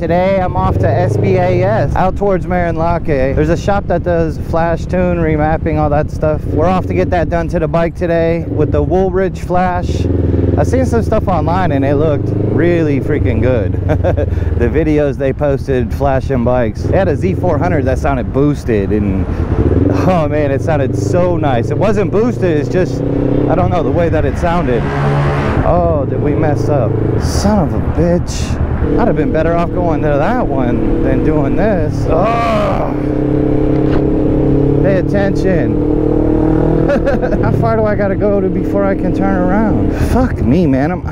today I'm off to SBAS out towards Marilaque. There's a shop that does flash tune, remapping, all that stuff. We're off to get that done to the bike today with the Woolich flash. I've seen some stuff online and it looked really freaking good. the videos they posted flashing bikes. They had a Z400 that sounded boosted and oh man, it sounded so nice. It wasn't boosted, it's just, I don't know, the way that it sounded. Oh, did we mess up? Son of a bitch. I'd have been better off going to that one than doing this. Oh, pay attention. How far do I gotta go to before I can turn around? Fuck me, man. I'm,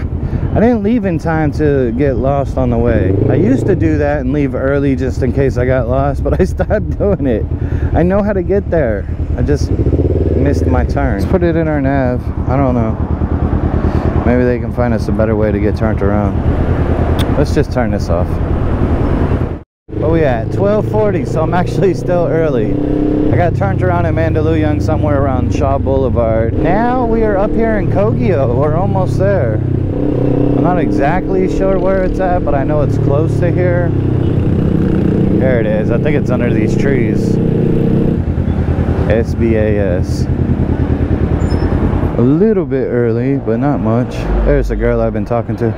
I didn't leave in time to get lost on the way. I used to do that and leave early just in case I got lost, but I stopped doing it. I know how to get there. I just missed my turn. Let's put it in our nav. I don't know. Maybe they can find us a better way to get turned around. Let's just turn this off. Where we at? 1240, so I'm actually still early. I got turned around in Mandaluyong somewhere around Shaw Boulevard. Now we are up here in Kogyo. We're almost there. I'm not exactly sure where it's at, but I know it's close to here. There it is. I think it's under these trees. SBAS. A little bit early, but not much. There's a girl I've been talking to.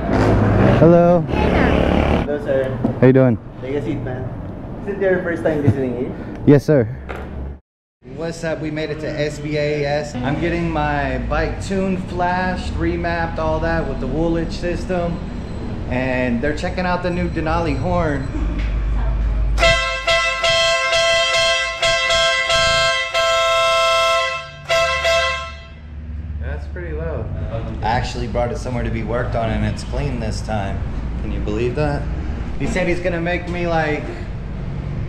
Hello. Hello, sir. How you doing? Take a seat, man. Is it your first time visiting here? Yes, sir. What's up? We made it to SBAS. I'm getting my bike tuned, flashed, remapped, all that with the Woolich system. And they're checking out the new Denali horn. Low. I actually brought it somewhere to be worked on and it's clean this time. Can you believe that? He said he's gonna make me like,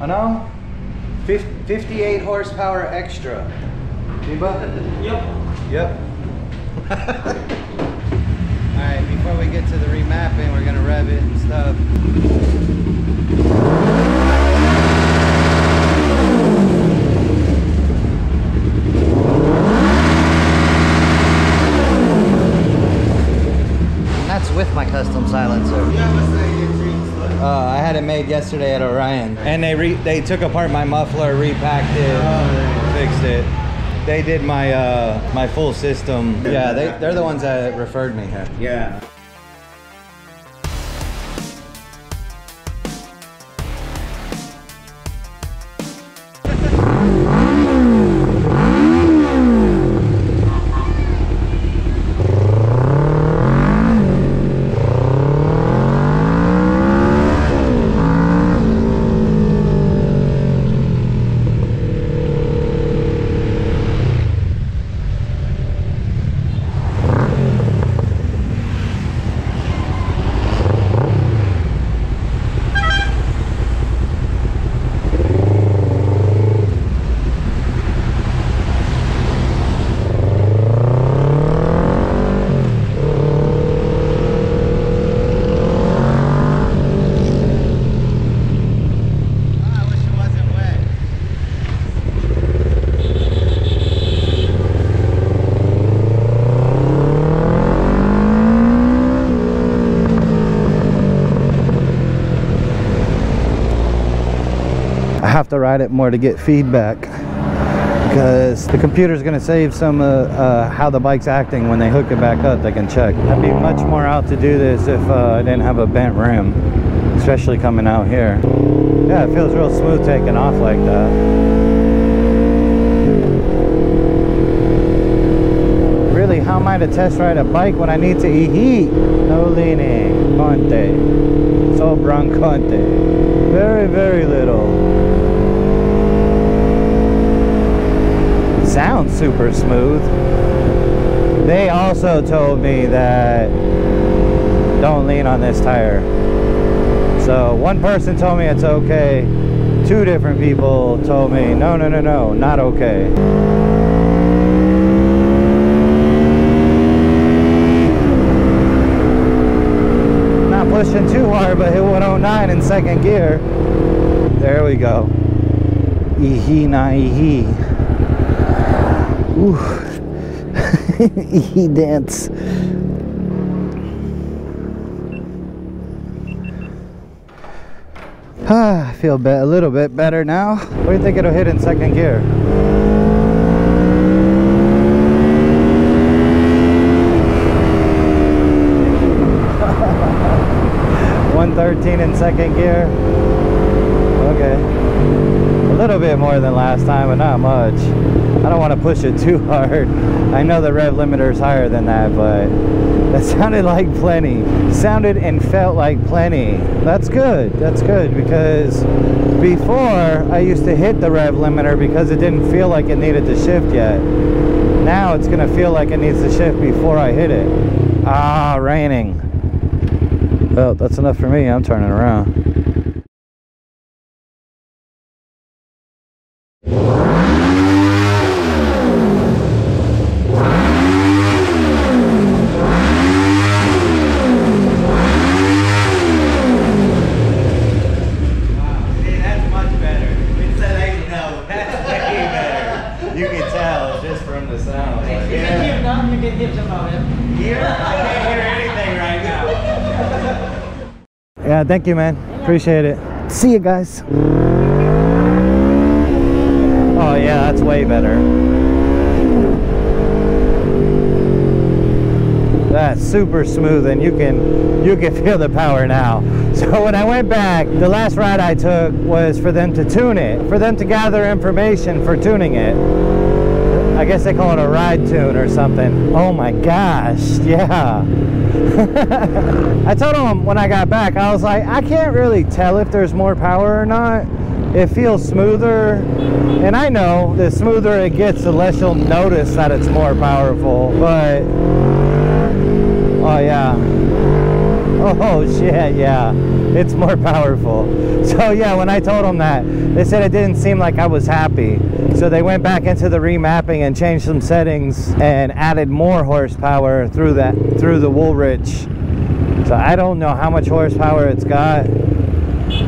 I know, 58 horsepower extra. Diba? Yep. Yep. Alright, before we get to the remapping, we're gonna rev it and stuff. With my custom silencer. Yeah, what's the intrigues? Uh, I had it made yesterday at Orion, and they re they took apart my muffler, repacked it, fixed it. They did my uh, my full system. Yeah, they they're the ones that referred me here. Yeah. To ride it more to get feedback because the computer's going to save some uh, uh, how the bike's acting when they hook it back up they can check. I'd be much more out to do this if uh, i didn't have a bent rim especially coming out here. Yeah it feels real smooth taking off like that. Really how am i to test ride a bike when i need to eat heat? No leaning. Conte. Sobrang conte. Very very little sounds super smooth. They also told me that don't lean on this tire. So one person told me it's okay. Two different people told me no, no, no, no, not okay. Not pushing too hard, but hit 109 in second gear. There we go. Ihi na ihi. He dance. Ah, I feel a little bit better now. What do you think it'll hit in second gear? One thirteen in second gear. Okay, a little bit more than last time, but not much. I don't want to push it too hard. I know the rev limiter is higher than that, but that sounded like plenty. Sounded and felt like plenty. That's good. That's good because before I used to hit the rev limiter because it didn't feel like it needed to shift yet. Now it's gonna feel like it needs to shift before I hit it. Ah, raining. Well, that's enough for me. I'm turning around. See, that's much better. It's that I know. That's way better. You can tell just from the sound. Like, yeah. Here, I can't hear anything right now. Yeah, thank you, man. Appreciate it. See you guys. Oh yeah, that's way better. That's super smooth and you can you can feel the power now. So when I went back, the last ride I took was for them to tune it, for them to gather information for tuning it. I guess they call it a ride tune or something. Oh my gosh, yeah. I told them when I got back, I was like, I can't really tell if there's more power or not. It feels smoother, and I know the smoother it gets, the less you'll notice that it's more powerful. But oh yeah, oh shit, yeah, it's more powerful. So yeah, when I told them that, they said it didn't seem like I was happy. So they went back into the remapping and changed some settings and added more horsepower through that through the Woolich. So I don't know how much horsepower it's got,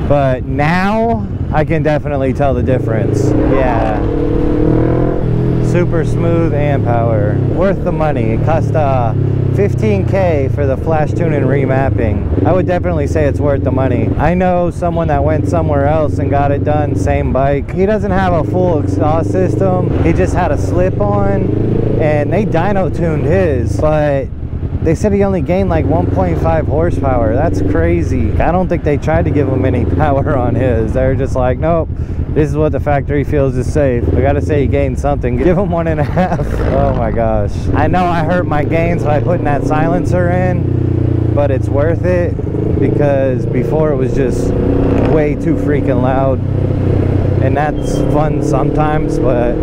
but now I can definitely tell the difference. Yeah. Super smooth and power. Worth the money. It cost uh, 15k for the flash tune and remapping. I would definitely say it's worth the money. I know someone that went somewhere else and got it done, same bike. He doesn't have a full exhaust system. He just had a slip on and they dyno tuned his, but they said he only gained like 1.5 horsepower. That's crazy. I don't think they tried to give him any power on his. They're just like, nope, this is what the factory feels is safe. I gotta say he gained something. Give him one and a half. Oh my gosh. I know I hurt my gains by putting that silencer in, but it's worth it because before it was just way too freaking loud. And that's fun sometimes, but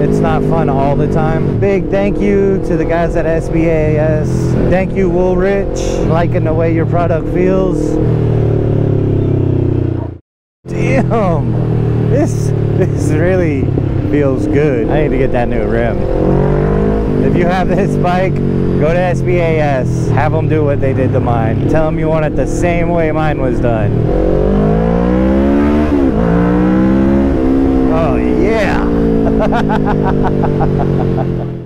it's not fun all the time. Big thank you to the guys at SBAS. Thank you, Woolich. Liking the way your product feels. Damn, this this really feels good. I need to get that new rim. If you have this bike, Go to SBAS, have them do what they did to mine. Tell them you want it the same way mine was done. Oh yeah!